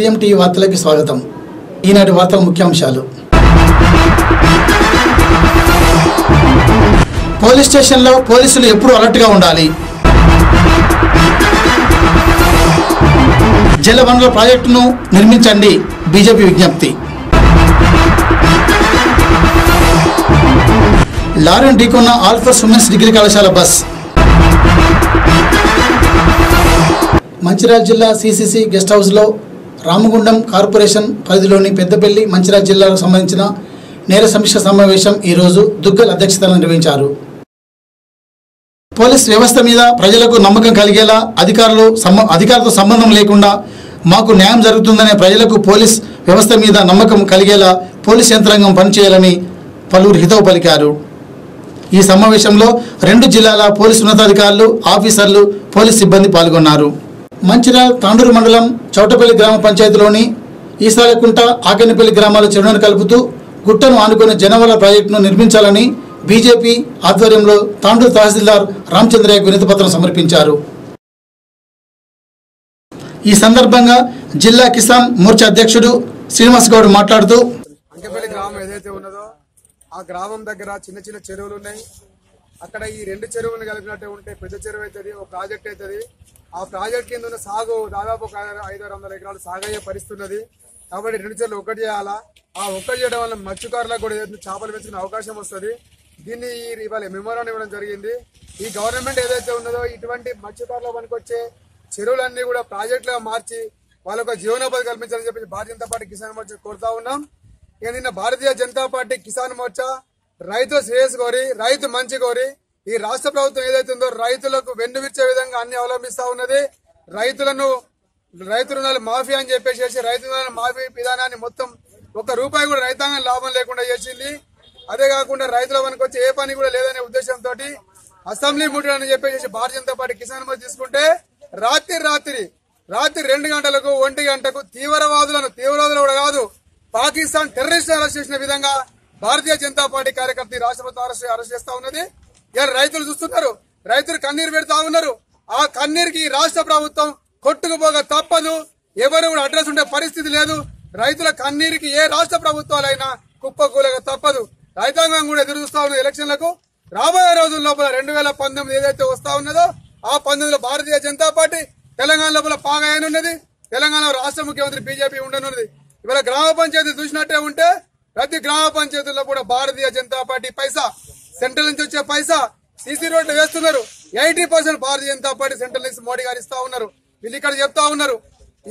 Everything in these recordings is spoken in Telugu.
సీఎం వార్తలకి స్వాగతం. ఈనాటి వార్తల ముఖ్యాంశాలు. పోలీస్ స్టేషన్లో పోలీసులు ఎప్పుడు అలర్ట్గా ఉండాలి. జలవనరుల ప్రాజెక్టును నిర్మించండి బీజేపీ విజ్ఞప్తి. లారీని ఢీకొన్న ఆల్ఫర్స్ ఉమెన్స్ డిగ్రీ కళాశాల బస్. మంచిర్యాల జిల్లా సిసిసి గెస్ట్ హౌస్లో రామగుండం కార్పొరేషన్ పరిధిలోని పెద్దపల్లి మంచిర్యాల జిల్లాకు సంబంధించిన నేర సమీక్ష సమావేశం ఈరోజు దుగ్గల్ అధ్యక్షతన నిర్వహించారు. పోలీస్ వ్యవస్థ మీద ప్రజలకు నమ్మకం కలిగేలా అధికారులు అధికారులతో సంబంధం లేకుండా మాకు న్యాయం జరుగుతుందనే ప్రజలకు పోలీస్ వ్యవస్థ మీద నమ్మకం కలిగేలా పోలీస్ యంత్రాంగం పనిచేయాలని పలువురు హితవు పలికారు. ఈ సమావేశంలో రెండు జిల్లాల పోలీసు ఉన్నతాధికారులు ఆఫీసర్లు పోలీస్ సిబ్బంది పాల్గొన్నారు. మంచిర్యాల తాండూరు మండలం చౌటపల్లి గ్రామ పంచాయతీలోని ఈసాలకుంట ఆకెనపల్లి గ్రామాల చెరువును కలుపుతూ గుట్టను ఆనుకునే జనవల ప్రాజెక్టును నిర్మించాలని బీజేపీ ఆధ్వర్యంలో తాండూరు తహసీల్దార్ రామచంద్రయ్యకు వినతి పత్రం సమర్పించారు. ఈ సందర్భంగా జిల్లా కిసాన్ మోర్చా అధ్యక్షుడు శ్రీనివాస్ గౌడ్ మాట్లాడుతూ అంకెపల్లి గ్రామం ఏదైతే ఉన్నదో ఆ గ్రామం దగ్గర చిన్న చిన్న చెరువులు ఉన్నాయి. అక్కడ ఈ రెండు చెరువులను కలిపినట్టే ఉంటే పెద్ద చెరువు అవుతుంది ఒక ప్రాజెక్ట్ అవుతుంది. ఆ ప్రాజెక్ట్ కింద ఉన్న సాగు దాదాపు ఒక ఐదు వందల ఎకరాలు సాగు అయ్యే కాబట్టి రెండు చెట్లు ఒకటి చేయాలా? ఆ ఒక్కటి చేయడం వల్ల మత్స్యకారులకు కూడా చేపలు పెంచుకునే అవకాశం వస్తుంది. దీన్ని ఇవాళ మెమోరాన్ని ఇవ్వడం జరిగింది. ఈ గవర్నమెంట్ ఏదైతే ఉన్నదో ఇటువంటి మత్స్యకారుల పనికొచ్చే చెరువులన్నీ కూడా ప్రాజెక్టులుగా మార్చి వాళ్ళకు జీవనోపాధి కల్పించాలని చెప్పి భారతీయ జనతా పార్టీ కిసాన్ మోర్చా కోరుతా ఉన్నాం. ఇక నిన్న భారతీయ జనతా పార్టీ కిసాన్ మోర్చా రైతు శ్రేయస్ కోరి రైతు మంచి కోరి ఈ రాష్ట్ర ప్రభుత్వం ఏదైతుందో ఉందో రైతులకు వెన్నువిచ్చే విధంగా అన్ని అవలంబిస్తా ఉన్నది. రైతులను రైతు రుణాలు మాఫీ అని చెప్పేసి రైతు రుణాల మాఫీ విధానాన్ని మొత్తం ఒక రూపాయి కూడా రైతాంగం లాభం లేకుండా చేసింది. అదే కాకుండా రైతుల వరకు వచ్చి ఏ పని కూడా లేదనే ఉద్దేశంతో అసెంబ్లీ ముట్టడని చెప్పేసి భారతీయ జనతా పార్టీ కిసాన్ మోర్చా తీసుకుంటే రాత్రి రాత్రి రాత్రి రెండు గంటలకు ఒంటి గంటకు తీవ్రవాదులను తీవ్రవాదులు కూడా కాదు పాకిస్తాన్ టెర్రరిస్ట్ అరెస్ట్ చేసిన విధంగా భారతీయ జనతా పార్టీ కార్యకర్త రాష్ట్రపతి అరెస్ట్ అరెస్ట్ చేస్తా ఉన్నది. రైతులు చూస్తున్నారు? రైతులు కన్నీరు పెడతా ఉన్నారు. ఆ కన్నీరుకి రాష్ట్ర ప్రభుత్వం కొట్టుకుపోగా తప్పదు. ఎవరు కూడా అడ్రస్ ఉండే పరిస్థితి లేదు. రైతుల కన్నీరుకి ఏ రాష్ట్ర ప్రభుత్వాలైనా కుప్పకూలక తప్పదు. రైతాంగం కూడా ఎదురు చూస్తా ఉన్నది ఎలక్షన్లకు. రాబోయే రోజుల లోపల రెండు వేల పంతొమ్మిది ఏదైతే వస్తా ఉన్నదో ఆ పంతొమ్మిదిలో భారతీయ జనతా పార్టీ తెలంగాణ లోపల పాగాయనున్నది తెలంగాణ రాష్ట్ర ముఖ్యమంత్రి బీజేపీ ఉండనున్నది. ఇవాళ గ్రామ పంచాయతీ చూసినట్టే ఉంటే ప్రతి గ్రామ పంచాయతీలో కూడా భారతీయ జనతా పార్టీ పైసా సెంట్రల్ నుంచి వచ్చే పైసా సీసీ రోడ్లు వేస్తున్నారు. Eighty percent Bharatiya Janata party central నుంచి మోడీ గారు ఇస్తా ఉన్నారు. వీళ్ళు ఇక్కడ చెప్తా ఉన్నారు.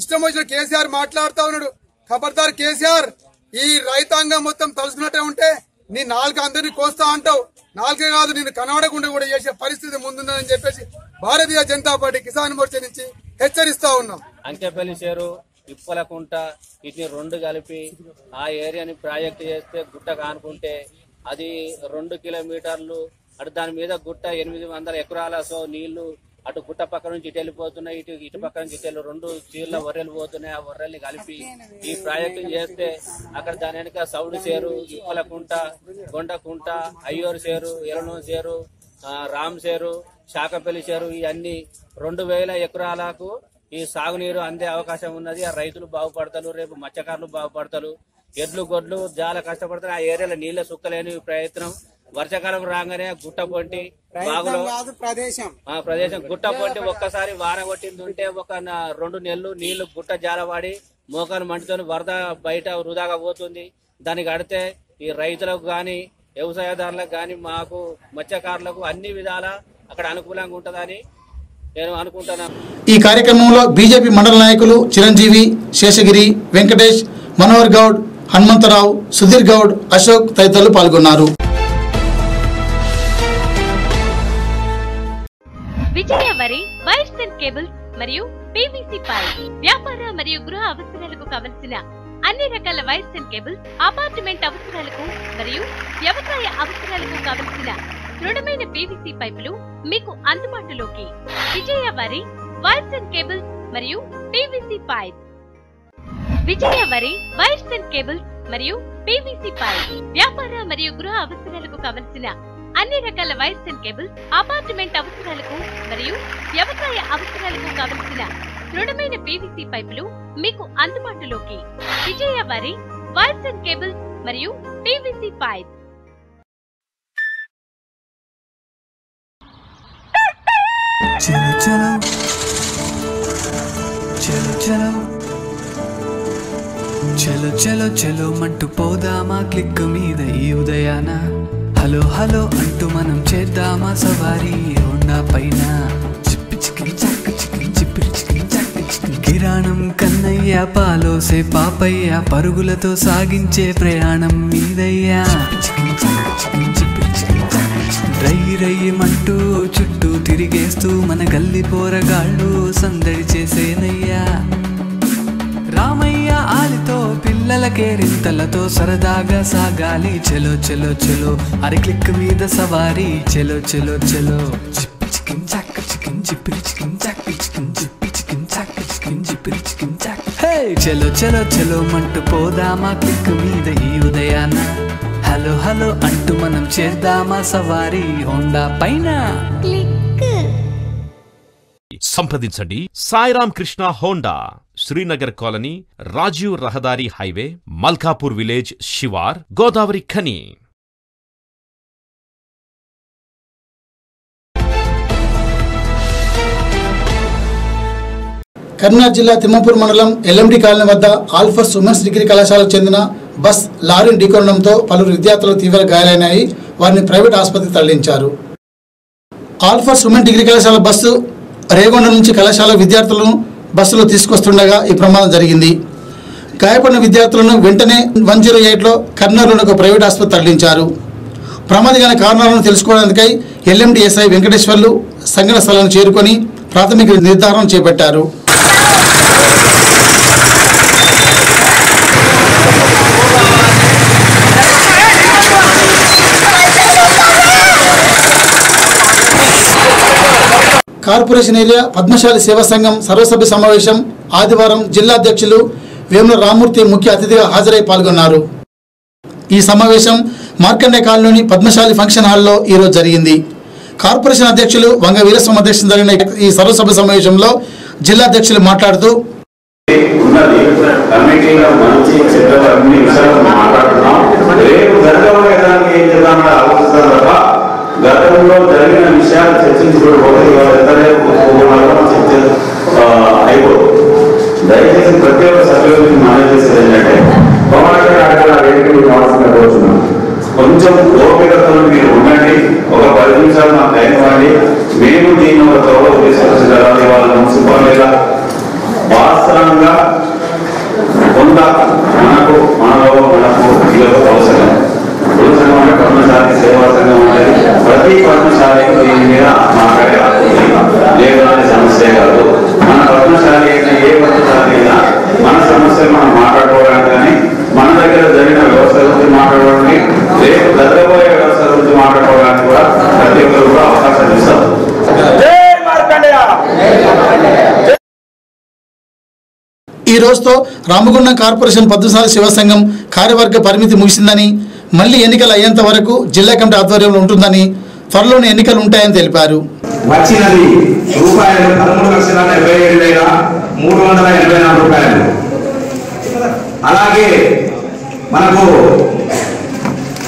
ఇష్టం వచ్చిన కేసీఆర్ మాట్లాడుతా ఉన్నాడు. ఖబర్దార్ కేసీఆర్ ఈ రైతాంగం మొత్తం తలుసుకున్నట్టే ఉంటే నీ నాలుగు అందరినీ కోస్తా అంటావు. నాలుగే కాదు నేను కనబడకుండా కూడా చేసే పరిస్థితి ముందుందని చెప్పేసి భారతీయ జనతా పార్టీ కిసాన్ మోర్చా నుంచి హెచ్చరిస్తా ఉన్నాం. అంకెపల్లి చేరు ఇప్పలకుంట వీటిని రెండు కలిపి ఆ ఏరియాని ప్రాజెక్ట్ చేస్తే గుట్ట కానుకుంటే అది రెండు కిలోమీటర్లు అటు దాని మీద గుట్ట ఎనిమిది వందల ఎకరాల సో నీళ్ళు అటు గుట్ట పక్క నుంచి ఇటు వెళ్ళిపోతున్నాయి ఇటు ఇటు పక్క నుంచి ఇటు రెండు చీళ్ళ వర్రెలు పోతున్నాయి ఆ వర్రెల్ని కలిపి ఈ ప్రాజెక్టు చేస్తే అక్కడ దాని వెనక సౌడు చేరు ఇప్పలకుంట గొండకుంట అయ్యోరు చేరు ఎలనూ చేరు రామ్ చేరు శాఖపల్లి చేరు ఇవన్నీ రెండు వేల ఎకరాలకు ఈ సాగునీరు అందే అవకాశం ఉన్నది. ఆ రైతులు బాగుపడతారు రేపు మత్స్యకారులు బాగుపడతారు ఎడ్లు గొడ్లు చాలా కష్టపడతారు ఆ ఏరియాలో నీళ్ళ సుక్కలేని ప్రయత్నం. వర్షాకాలం రాగానే గుట్ట పొంటి బాగులో ప్రదేశం. ఆ ప్రదేశం. గుట్ట పొంటి ఒక్కసారి వాన కొట్టింది ఉంటే ఒక రెండు నెలలు నీళ్ళు గుట్ట జాలవాడి మోకాలు మంటుతో వరద బయట వృధాగా పోతుంది. దానికి అడితే ఈ రైతులకు గాని వ్యవసాయదారులకు గాని మాకు మత్స్యకారులకు అన్ని విధాల అక్కడ అనుకూలంగా ఉంటుందని నేను అనుకుంటున్నాను ఈ కార్యక్రమంలో బీజేపీ మండల నాయకులు చిరంజీవి శేషగిరి వెంకటేష్ మనోహర్ గౌడ్ హనుమంతరావు సుధీర్ గౌడ్ అశోక్ తదితరులు పాల్గొన్నారు. Vijaya Vari wires and cables మరియు పీవీసీ పైప్ వ్యాపార మరియు గృహ అవసరాలకు కావలసిన అన్ని రకాల వైర్స్ అండ్ కేబుల్స్ అపార్ట్మెంట్ అవసరాలకు మరియు వ్యవసాయ అవసరాలకు కావలసిన దృఢమైన పీవీసీ పైపులు మీకు అందుబాటులోకి. Vijaya Vari wires and cables మరియు PVC pipe Vijaya Vari wires and cables మరియు పీవీసీ పైప్ వ్యాపార మరియు గృహ అవసరాలకు కావలసిన అన్ని రకాల వైర్స్ అండ్ కేబుల్స్ అపార్ట్మెంట్ అవసరాలకు మరియు వ్యవసాయ అవసరాలకు కావలసిన దృఢమైన పీవీసీ పైపులు మీకు అందుబాటులోకి. Vijaya Vari wires and cables మరియు పీవీసీ పైప్ చలో చలో. చలో చలో. చలో చలో చలో మంటూ పోదామా? క్లిక్ మీద ఈ ఉదయాన. హలో హలో అంటూ మనం చేద్దామా? సవారీ హోండా పైన. కిరాణం కన్నయ్య పాలోసే పాపయ్య పరుగులతో సాగించే ప్రయాణం మీదయ్యా. రై రయ్యమంటూ చుట్టూ తిరిగేస్తూ మన గల్లి పోరగాళ్ళు సందడి చేసేనయ్యా. రామయ్య ఆలితో పిల్లలకే రింతలతో సరదాగా సాగాలి. చెలో చెలో చెలో. అరి క్లిక్ మీద సవారీ. చెలో చెలో చెలో. చిప్పి చికిన్ చాక్ చికిన్ చిప్పిరి చికిన్ చాక్ చికిన్ చిప్పి చికిన్ చాక్ చికిన్ చిప్పిరి చికిన్ చాక్. హే! చెలో చెలో చెలో. మంటూ పోదామా? క్లిక్ మీద ఈ ఉదయాన. హలో హలో అంటూ మనం చేద్దామా సవారీ? హోండా పైన. సంప్రదించండి. Sairam Krishna Honda. Srinagar colony Rajiv Rahadari highway Malkapur village శివార్ Godavari Khani. Karimnagar జిల్లా తిమ్మపూర్ మండలం ఎల్ఎండి కాలనీ వద్ద ఆల్ఫర్స్ ఉమెన్స్ డిగ్రీ కళాశాలకు చెందిన బస్ లారీ ఢీకొనడంతో పలువురు విద్యార్థులు తీవ్ర గాయాలైనాయి. వారిని ప్రైవేట్ ఆసుపత్రికి తరలించారు. ఆల్ఫర్స్ ఉమెన్ డిగ్రీ కళాశాల బస్సు రేగొండ నుంచి కళాశాల విద్యార్థులను బస్సులో తీసుకొస్తుండగా ఈ ప్రమాదం జరిగింది. గాయపడిన విద్యార్థులను వెంటనే వన్ జీరో ఎయిట్లో కర్నూలులోని ఒక ప్రైవేట్ ఆసుపత్రి తరలించారు. ప్రమాదగల కారణాలను తెలుసుకోవడానికై ఎల్ఎండి ఎస్ఐ వెంకటేశ్వర్లు సంఘటన స్థలాన్ని చేరుకొని ప్రాథమిక నిర్ధారణ చేపట్టారు. కార్పొరేషన్ ఏరియా పద్మశాలి సేవా సంఘం సర్వసభ్య సమావేశం ఆదివారం జిల్లా అధ్యక్షులు వేముల రామూర్తి ముఖ్య అతిథిగా హాజరై పాల్గొన్నారు. ఈ సమావేశం మార్కండే కాలనీలోని పద్మశాలి ఫంక్షన్ హాల్లో ఈరోజు జరిగింది. కార్పొరేషన్ అధ్యక్షులు వంగ వీరస్వామి అధ్యక్షతన జరిగిన ఈ సర్వసభ్య సమావేశంలో జిల్లా అధ్యక్షులు మాట్లాడుతూ మాట్లాడుతున్నాం. గతంలో జరిగిన విషయాలు చర్చించుకోవడం ఒకటి ఎంతసేపు చర్చ ఆ, దయచేసి ప్రతి ఒక్క సభ్యులకి మనం చేసేది ఏంటంటే పవన్ అక్కడ కావాల్సిన కొంచెం ఓపికతో మీరు ఉండండి ఒక పది నిమిషాలు మాకు టైం ఇవ్వండి మేము దీన్ని ఒక త్వరలో తీసుకొచ్చి వాళ్ళ మున్సిపాలిటీగా వాస్తవంగా కొంత మనకు మనలో మనకు ఇదొక అవసరం కుల సంఘం అంటే కర్మశాలి సేవా సంఘం అంటే ప్రతి కర్మశాలకు దీని మీద మాట్లాడే హక్కు ఉంది. లేదు అనే సమస్య కాదు మన కర్మశాలి అయినా ఏ కర్మశాలి అయినా మన సమస్యలు మనం మాట్లాడుకోవడానికి కానీ మన దగ్గర జరిగిన వ్యవస్థ గురించి మాట్లాడడానికి రేపు జరగబోయే వ్యవస్థ గురించి మాట్లాడుకోవడానికి కూడా ప్రతి ఒక్కరు కూడా అవకాశం ఇస్తాం ఈ రోజుతో రామగుండం కార్పొరేషన్ పద్మశాలి శివసంఘం కార్యవర్గ పరిమితి ముగిసిందని మళ్ళీ ఎన్నికలు అయ్యేంత వరకు జిల్లా కమిటీ ఆధ్వర్యంలో ఉంటుందని త్వరలోనే ఎన్నికలు ఉంటాయని తెలిపారు. వచ్చినది రూపాయలు పదమూడు లక్షల డెబ్బై ఏడు వేల మూడు వందల ఎనభై నాలుగు రూపాయలు. అలాగే మనకు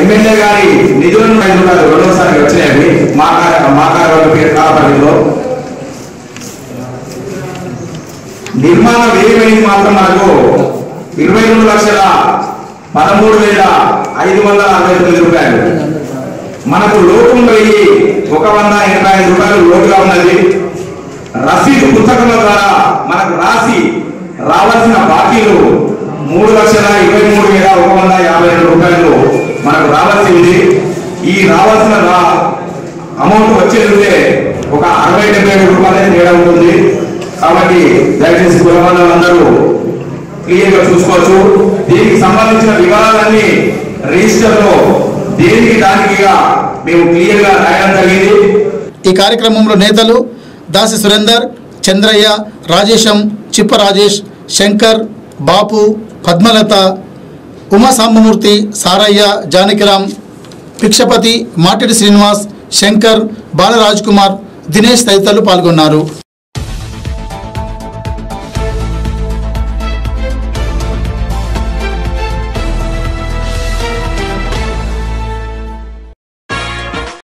ఎమ్మెల్యే గారి నిధులను ఐదు రూపాయలు రెండోసారి వచ్చినాయి మా మా కార్యవర్గ పేరు కాపాడిలో నిర్మాణ వ్యయమైంది మాత్రం మనకు ఇరవై రెండు లక్షల పదమూడు వేల ఐదు వందల అరవై తొమ్మిది రూపాయలు. మనకు లోపం వెయ్యి ఒక వంద ఎనభై ఐదు రూపాయలు లోటుగా ఉన్నది. రసీదు పుస్తకం ద్వారా మనకు రాసి రావాల్సిన బాకీలు మూడు లక్షల ఇరవై మూడు వేల ఒక వంద యాభై రెండు రూపాయలు మనకు రావాల్సి ఉంది ఈ రావాల్సిన అమౌంట్ వచ్చేది ఒక అరవై డెబ్బై రూపాయలు తేడా ఉంటుంది. కాబట్టి దయచేసి కులబంధాలందరూ క్లియర్గా చూసుకోవచ్చు. దీనికి సంబంధించిన వివరాలన్నీ రిజిస్టర్లో దేనికి దానికిగా మేము క్లియర్గా రాయడం జరిగింది. ఈ కార్యక్రమంలో నేతలు దాసి సురేందర్ చంద్రయ్య రాజేశం చిప్ప రాజేష్ శంకర్ బాపు పద్మలత ఉమాసాంబమూర్తి సారయ్య జానకిరామ్ భిక్షపతి మాటిడి శ్రీనివాస్ శంకర్ బాలరాజ్ కుమార్ దినేష్ తదితరులు పాల్గొన్నారు.